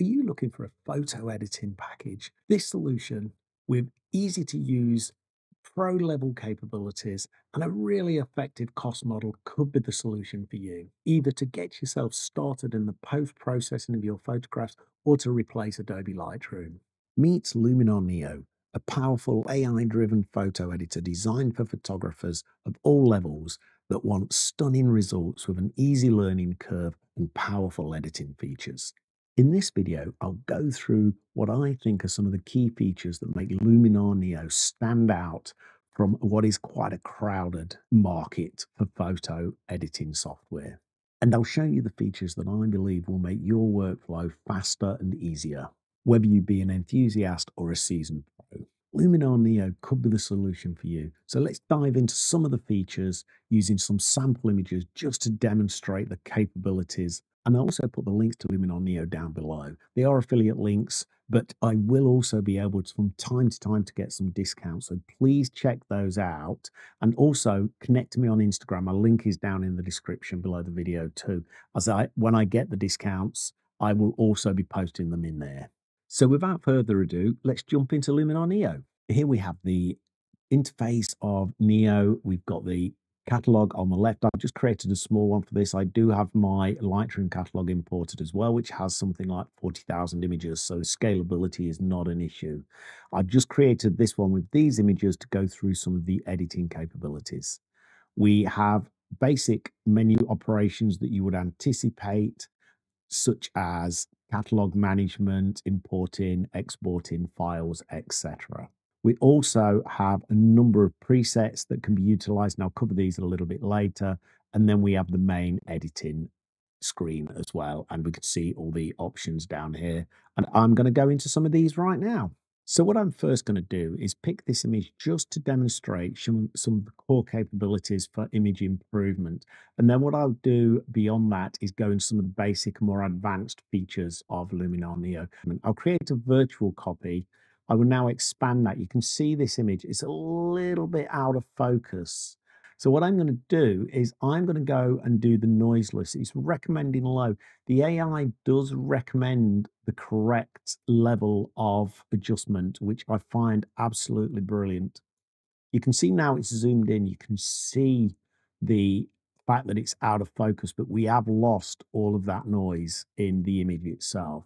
Are you looking for a photo editing package? This solution with easy to use pro level capabilities and a really effective cost model could be the solution for you, either to get yourself started in the post processing of your photographs or to replace Adobe Lightroom. Meet Luminar Neo, a powerful AI driven photo editor designed for photographers of all levels that want stunning results with an easy learning curve and powerful editing features. In this video, I'll go through what I think are some of the key features that make Luminar Neo stand out from what is quite a crowded market for photo editing software. And I'll show you the features that I believe will make your workflow faster and easier, whether you be an enthusiast or a seasoned pro. Luminar Neo could be the solution for you. So let's dive into some of the features using some sample images just to demonstrate the capabilities and I also put the links to Luminar Neo down below. They are affiliate links, but I will also be able to, from time to time, to get some discounts. So please check those out. And also connect to me on Instagram. My link is down in the description below the video too. As I, when I get the discounts, I will also be posting them in there. So without further ado, let's jump into Luminar Neo. Here we have the interface of Neo. We've got the catalog on the left. I've just created a small one for this. I do have my Lightroom catalog imported as well, which has something like 40,000 images. So scalability is not an issue. I've just created this one with these images to go through some of the editing capabilities. We have basic menu operations that you would anticipate, such as catalog management, importing, exporting files, etc. We also have a number of presets that can be utilized, and I'll cover these a little bit later. And then we have the main editing screen as well, and we can see all the options down here. And I'm going to go into some of these right now. So what I'm first going to do is pick this image just to demonstrate some, some of the core capabilities for image improvement. And then what I'll do beyond that is go into some of the basic, more advanced features of Luminar Neo. I'll create a virtual copy I will now expand that. You can see this image, it's a little bit out of focus. So what I'm going to do is I'm going to go and do the noiseless. It's recommending low. The AI does recommend the correct level of adjustment, which I find absolutely brilliant. You can see now it's zoomed in. You can see the fact that it's out of focus, but we have lost all of that noise in the image itself.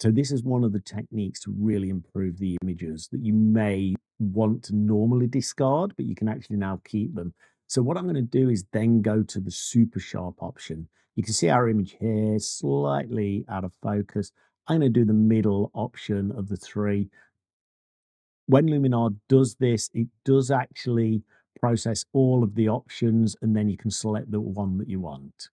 So this is one of the techniques to really improve the images that you may want to normally discard, but you can actually now keep them. So what I'm going to do is then go to the super sharp option. You can see our image here, slightly out of focus. I'm going to do the middle option of the three. When Luminar does this, it does actually process all of the options and then you can select the one that you want.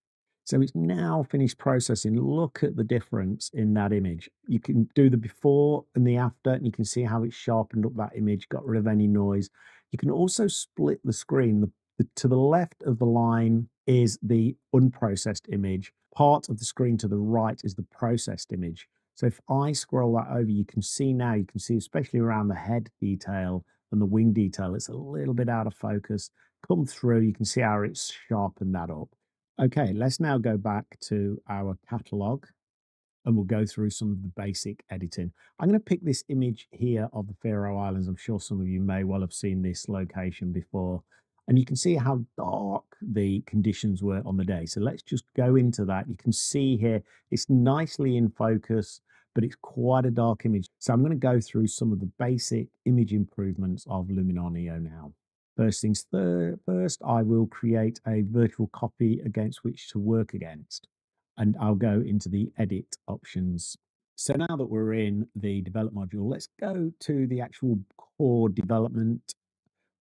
So it's now finished processing. Look at the difference in that image. You can do the before and the after, and you can see how it's sharpened up that image, got rid of any noise. You can also split the screen. The, the, to the left of the line is the unprocessed image. Part of the screen to the right is the processed image. So if I scroll that over, you can see now, you can see especially around the head detail and the wing detail, it's a little bit out of focus. Come through, you can see how it's sharpened that up. Okay, let's now go back to our catalog and we'll go through some of the basic editing. I'm going to pick this image here of the Faroe Islands. I'm sure some of you may well have seen this location before. And you can see how dark the conditions were on the day. So let's just go into that. You can see here, it's nicely in focus, but it's quite a dark image. So I'm going to go through some of the basic image improvements of Luminar Neo now. First things first, I will create a virtual copy against which to work against. And I'll go into the edit options. So now that we're in the develop module, let's go to the actual core development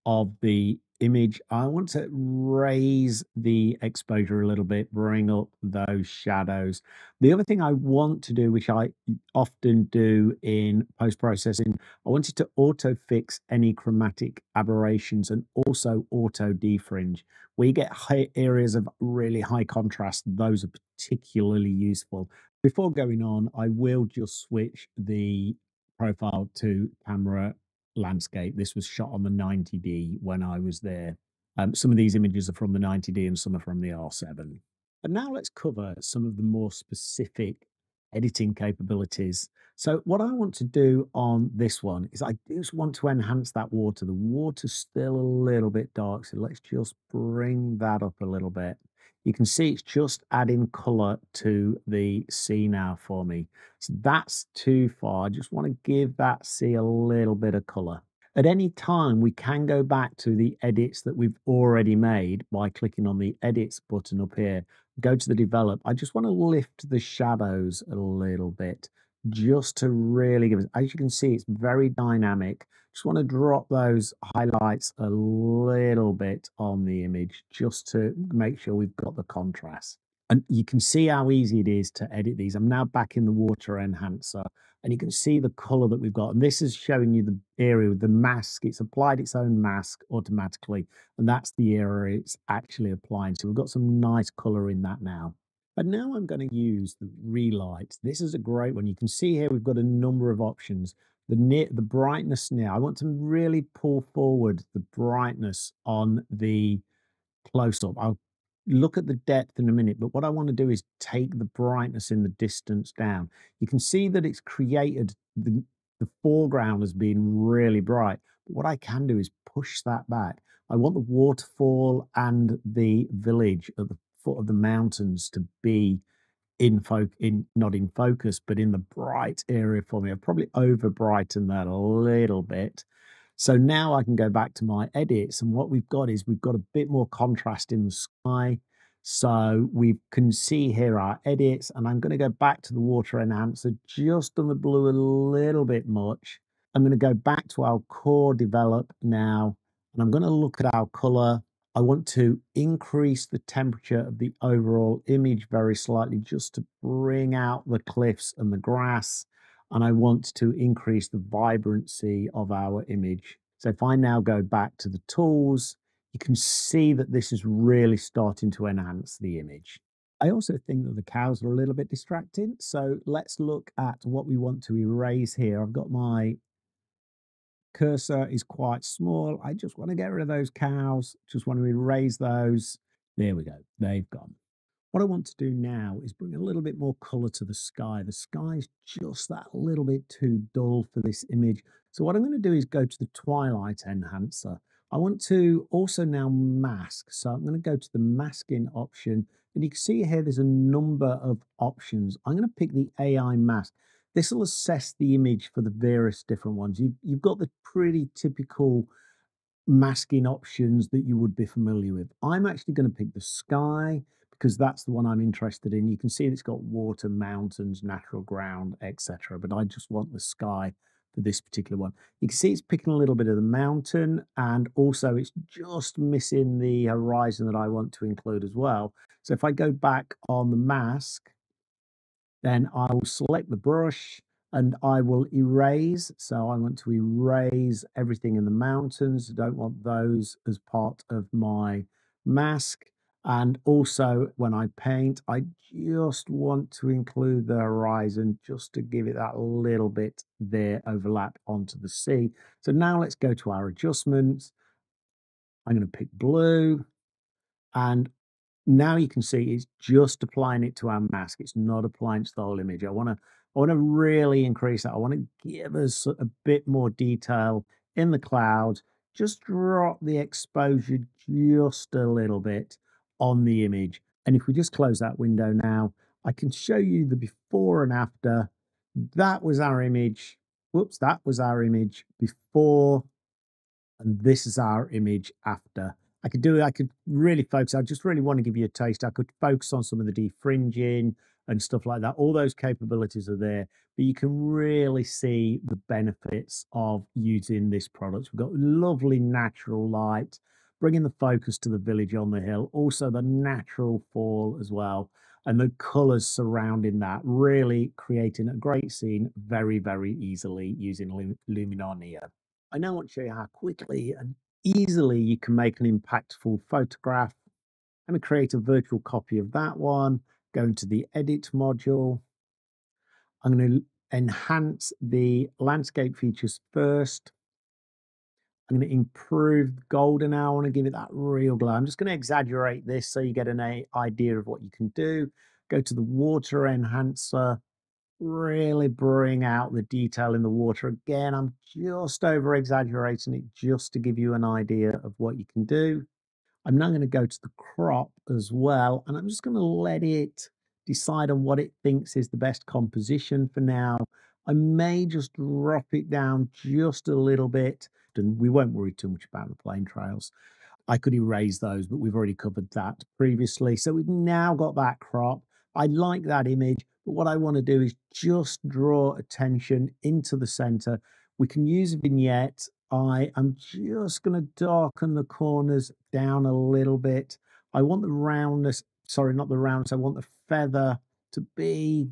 of the image. I want to raise the exposure a little bit, bring up those shadows. The other thing I want to do, which I often do in post processing, I wanted to auto fix any chromatic aberrations and also auto defringe. We get high areas of really high contrast. Those are particularly useful. Before going on, I will just switch the profile to camera landscape. This was shot on the 90D when I was there. Um, some of these images are from the 90D and some are from the R7. And now let's cover some of the more specific editing capabilities. So what I want to do on this one is I just want to enhance that water. The water's still a little bit dark, so let's just bring that up a little bit. You can see it's just adding color to the sea now for me. So that's too far. I just want to give that sea a little bit of color. At any time, we can go back to the edits that we've already made by clicking on the edits button up here. Go to the develop. I just want to lift the shadows a little bit just to really give us, as you can see, it's very dynamic. Just want to drop those highlights a little bit on the image just to make sure we've got the contrast. And you can see how easy it is to edit these. I'm now back in the water enhancer and you can see the color that we've got. And this is showing you the area with the mask. It's applied its own mask automatically. And that's the area it's actually applying. So we've got some nice color in that now. But now I'm going to use the relight. This is a great one. You can see here we've got a number of options. The near, the brightness now, I want to really pull forward the brightness on the close up. I'll look at the depth in a minute, but what I want to do is take the brightness in the distance down. You can see that it's created the, the foreground has been really bright. But what I can do is push that back. I want the waterfall and the village at the foot of the mountains to be in focus, in not in focus, but in the bright area for me. I've probably over brightened that a little bit. So now I can go back to my edits, and what we've got is we've got a bit more contrast in the sky. So we can see here our edits, and I'm going to go back to the water enhancer just on the blue a little bit much. I'm going to go back to our core develop now, and I'm going to look at our color I want to increase the temperature of the overall image very slightly just to bring out the cliffs and the grass. And I want to increase the vibrancy of our image. So if I now go back to the tools, you can see that this is really starting to enhance the image. I also think that the cows are a little bit distracting. So let's look at what we want to erase here. I've got my cursor is quite small. I just want to get rid of those cows. Just want to erase those. There we go. They've gone. What I want to do now is bring a little bit more color to the sky. The sky is just that little bit too dull for this image. So what I'm going to do is go to the twilight enhancer. I want to also now mask. So I'm going to go to the masking option and you can see here there's a number of options. I'm going to pick the AI mask. This will assess the image for the various different ones. You've, you've got the pretty typical masking options that you would be familiar with. I'm actually going to pick the sky because that's the one I'm interested in. You can see it's got water, mountains, natural ground, etc. But I just want the sky for this particular one. You can see it's picking a little bit of the mountain and also it's just missing the horizon that I want to include as well. So if I go back on the mask, then I will select the brush and I will erase. So I want to erase everything in the mountains. I don't want those as part of my mask. And also when I paint, I just want to include the horizon just to give it that little bit there overlap onto the sea. So now let's go to our adjustments. I'm going to pick blue and now you can see it's just applying it to our mask. It's not applying to the whole image. I want to I want to really increase that. I want to give us a bit more detail in the cloud. Just drop the exposure just a little bit on the image. And if we just close that window now, I can show you the before and after. That was our image. Whoops, that was our image before. And this is our image after. I could do it. I could really focus. I just really want to give you a taste. I could focus on some of the defringing and stuff like that. All those capabilities are there, but you can really see the benefits of using this product. We've got lovely natural light, bringing the focus to the village on the hill, also the natural fall as well, and the colors surrounding that, really creating a great scene very, very easily using Luminar Neo. I now want to show you how quickly and easily you can make an impactful photograph. Let me create a virtual copy of that one. Go into the edit module. I'm going to enhance the landscape features first. I'm going to improve golden hour. I want to give it that real glow. I'm just going to exaggerate this so you get an idea of what you can do. Go to the water enhancer really bring out the detail in the water. Again, I'm just over exaggerating it just to give you an idea of what you can do. I'm now going to go to the crop as well, and I'm just going to let it decide on what it thinks is the best composition for now. I may just drop it down just a little bit, and we won't worry too much about the plane trails. I could erase those, but we've already covered that previously. So we've now got that crop. I like that image, but what I want to do is just draw attention into the center. We can use a vignette I am just going to darken the corners down a little bit. I want the roundness, sorry, not the roundness, I want the feather to be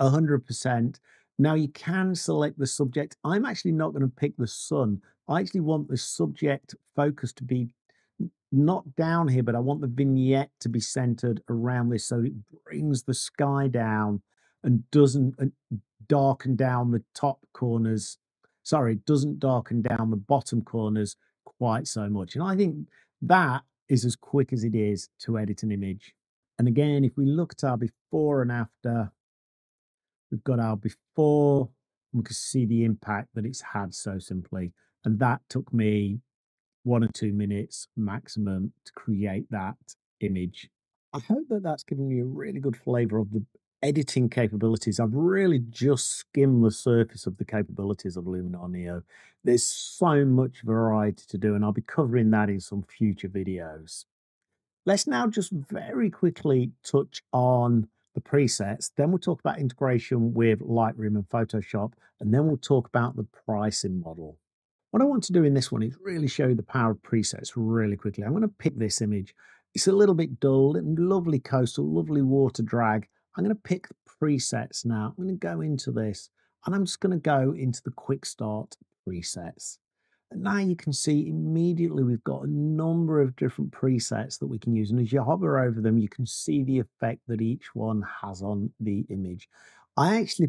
100%. Now you can select the subject. I'm actually not going to pick the sun. I actually want the subject focus to be not down here, but I want the vignette to be centered around this so it brings the sky down and doesn't uh, darken down the top corners sorry, doesn't darken down the bottom corners quite so much. And I think that is as quick as it is to edit an image. And again, if we look at our before and after, we've got our before, we can see the impact that it's had so simply. And that took me one or two minutes maximum to create that image. I hope that that's given you a really good flavor of the editing capabilities, I've really just skimmed the surface of the capabilities of Luminar Neo. There's so much variety to do, and I'll be covering that in some future videos. Let's now just very quickly touch on the presets. Then we'll talk about integration with Lightroom and Photoshop, and then we'll talk about the pricing model. What I want to do in this one is really show you the power of presets really quickly. I'm going to pick this image. It's a little bit dull and lovely coastal, lovely water drag. I'm going to pick presets now. I'm going to go into this and I'm just going to go into the quick start presets. And now you can see immediately we've got a number of different presets that we can use. And as you hover over them, you can see the effect that each one has on the image. I actually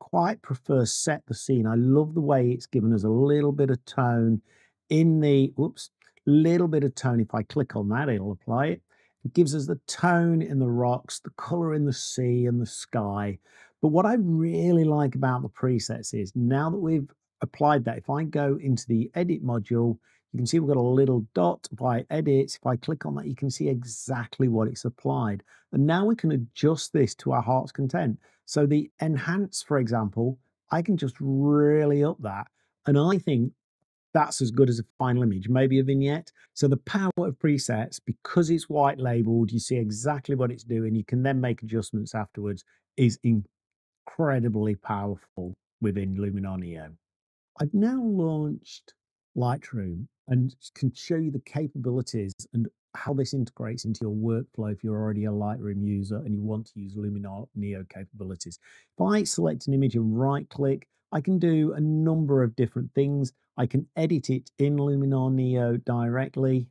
quite prefer set the scene. I love the way it's given us a little bit of tone in the, whoops, little bit of tone. If I click on that, it'll apply it. It gives us the tone in the rocks, the color in the sea and the sky. But what I really like about the presets is now that we've applied that, if I go into the edit module, you can see we've got a little dot by edits. If I click on that, you can see exactly what it's applied. And now we can adjust this to our heart's content. So the enhance, for example, I can just really up that. And I think that's as good as a final image, maybe a vignette. So the power of presets, because it's white labeled, you see exactly what it's doing. You can then make adjustments afterwards, is incredibly powerful within Luminar Neo. I've now launched Lightroom and can show you the capabilities and how this integrates into your workflow if you're already a Lightroom user and you want to use Luminar Neo capabilities. If I select an image and right click, I can do a number of different things. I can edit it in Luminar Neo directly.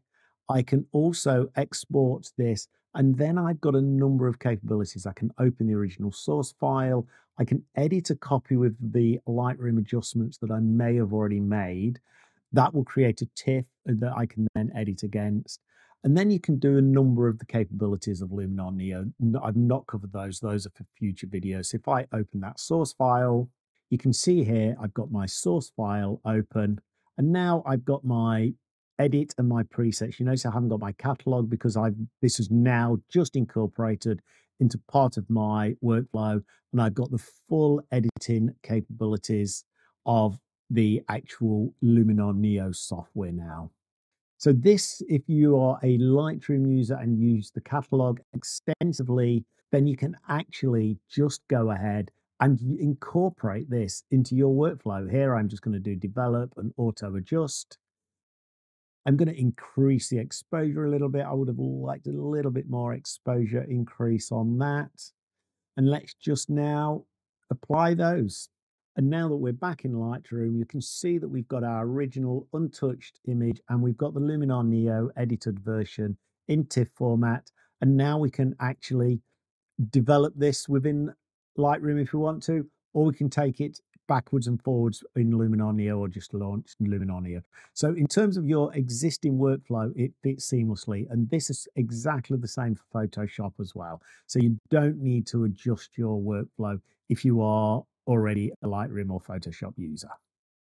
I can also export this and then I've got a number of capabilities. I can open the original source file. I can edit a copy with the Lightroom adjustments that I may have already made. That will create a TIFF that I can then edit against. And then you can do a number of the capabilities of Luminar Neo. I've not covered those. Those are for future videos. If I open that source file, you can see here, I've got my source file open, and now I've got my edit and my presets. You notice I haven't got my catalog because I've this is now just incorporated into part of my workflow, and I've got the full editing capabilities of the actual Luminar Neo software now. So this, if you are a Lightroom user and use the catalog extensively, then you can actually just go ahead and incorporate this into your workflow. Here, I'm just going to do develop and auto adjust. I'm going to increase the exposure a little bit. I would have liked a little bit more exposure increase on that. And let's just now apply those. And now that we're back in Lightroom, you can see that we've got our original untouched image and we've got the Luminar Neo edited version in TIFF format. And now we can actually develop this within Lightroom if we want to, or we can take it backwards and forwards in Luminar Neo or just launch Luminar Neo. So in terms of your existing workflow, it fits seamlessly. And this is exactly the same for Photoshop as well. So you don't need to adjust your workflow. if you are already a Lightroom or Photoshop user.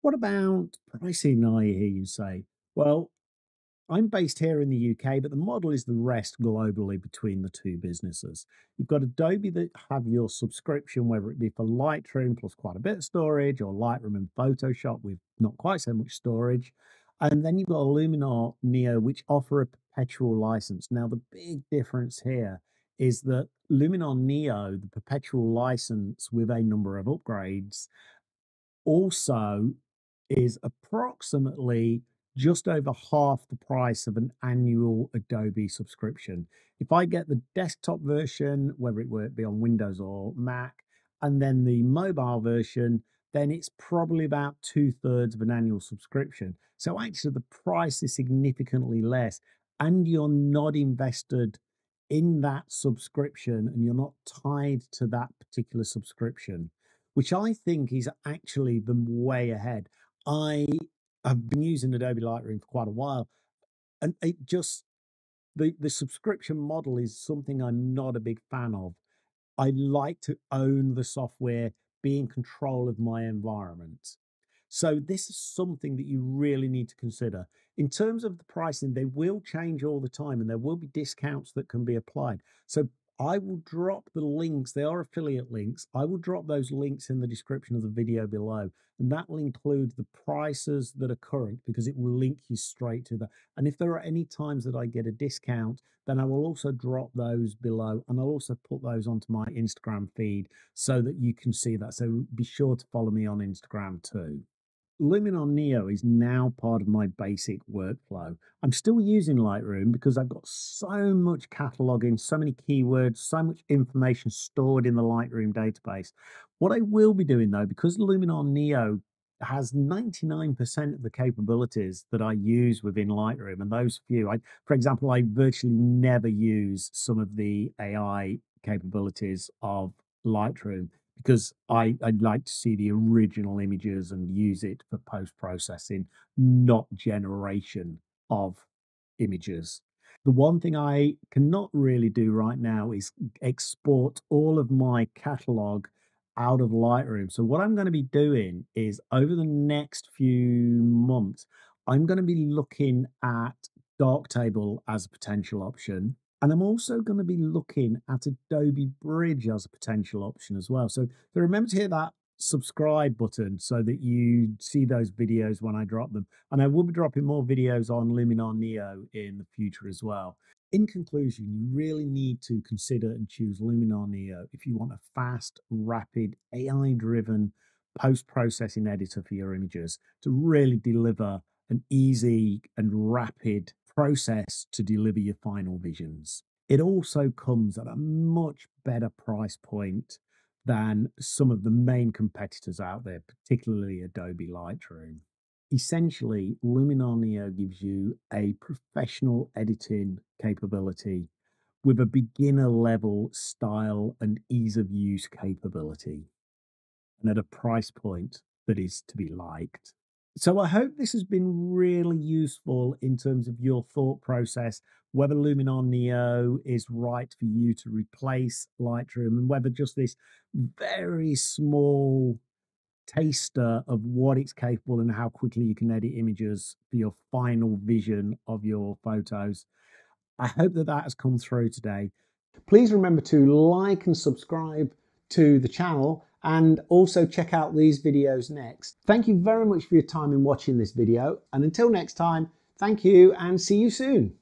What about pricing, I hear you say? Well, I'm based here in the UK, but the model is the rest globally between the two businesses. You've got Adobe that have your subscription, whether it be for Lightroom plus quite a bit of storage or Lightroom and Photoshop with not quite so much storage. And then you've got Luminar Neo, which offer a perpetual license. Now, the big difference here is that Luminar Neo, the perpetual license with a number of upgrades, also is approximately just over half the price of an annual Adobe subscription. If I get the desktop version, whether it be on Windows or Mac, and then the mobile version, then it's probably about two thirds of an annual subscription. So actually, the price is significantly less, and you're not invested in that subscription and you're not tied to that particular subscription, which I think is actually the way ahead. I I've been using Adobe Lightroom for quite a while, and it just the the subscription model is something I'm not a big fan of. I like to own the software, be in control of my environment. So this is something that you really need to consider. In terms of the pricing, they will change all the time and there will be discounts that can be applied. So I will drop the links. They are affiliate links. I will drop those links in the description of the video below. And that will include the prices that are current because it will link you straight to that. And if there are any times that I get a discount, then I will also drop those below and I'll also put those onto my Instagram feed so that you can see that. So be sure to follow me on Instagram too. Luminar Neo is now part of my basic workflow. I'm still using Lightroom because I've got so much cataloging, so many keywords, so much information stored in the Lightroom database. What I will be doing though, because Luminar Neo has 99% of the capabilities that I use within Lightroom, and those few, I, for example, I virtually never use some of the AI capabilities of Lightroom because I, I'd like to see the original images and use it for post processing, not generation of images. The one thing I cannot really do right now is export all of my catalog out of Lightroom. So, what I'm going to be doing is over the next few months, I'm going to be looking at Darktable as a potential option. And I'm also going to be looking at Adobe Bridge as a potential option as well. So, so remember to hit that subscribe button so that you see those videos when I drop them. And I will be dropping more videos on Luminar Neo in the future as well. In conclusion, you really need to consider and choose Luminar Neo if you want a fast, rapid, AI driven post processing editor for your images to really deliver an easy and rapid process to deliver your final visions. It also comes at a much better price point than some of the main competitors out there, particularly Adobe Lightroom. Essentially, Luminar Neo gives you a professional editing capability with a beginner level style and ease of use capability, and at a price point that is to be liked. So I hope this has been really useful in terms of your thought process, whether Luminar Neo is right for you to replace Lightroom and whether just this very small taster of what it's capable and how quickly you can edit images for your final vision of your photos. I hope that that has come through today. Please remember to like and subscribe to the channel and also check out these videos next. Thank you very much for your time in watching this video and until next time, thank you and see you soon.